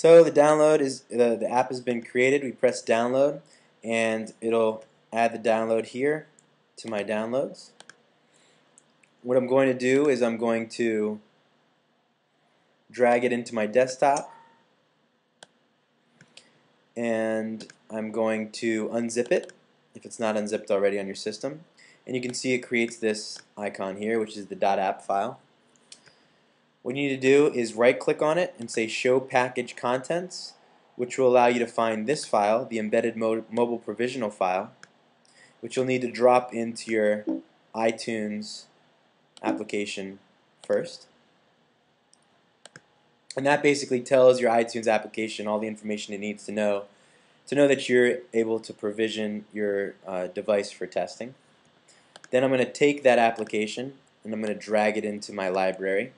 So the download is the, the app has been created. We press download and it'll add the download here to my downloads. What I'm going to do is I'm going to drag it into my desktop and I'm going to unzip it if it's not unzipped already on your system and you can see it creates this icon here which is the .app file. What you need to do is right click on it and say show package contents which will allow you to find this file, the embedded mo mobile provisional file which you'll need to drop into your iTunes application first. And that basically tells your iTunes application all the information it needs to know to know that you're able to provision your uh, device for testing. Then I'm going to take that application and I'm going to drag it into my library.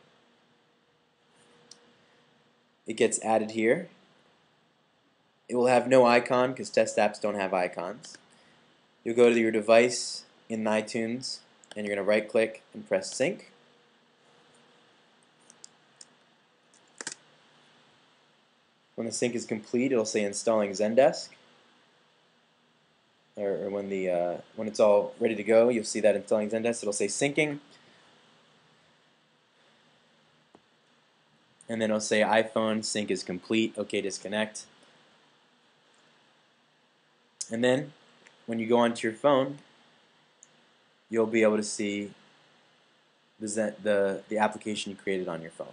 It gets added here. It will have no icon because test apps don't have icons. You'll go to your device in iTunes and you're going to right click and press sync. When the sync is complete, it'll say installing Zendesk. Or, when the uh, when it's all ready to go, you'll see that installing Zendesk. It'll say syncing, and then it'll say iPhone sync is complete. Okay, disconnect. And then when you go onto your phone, you'll be able to see the, the, the application you created on your phone.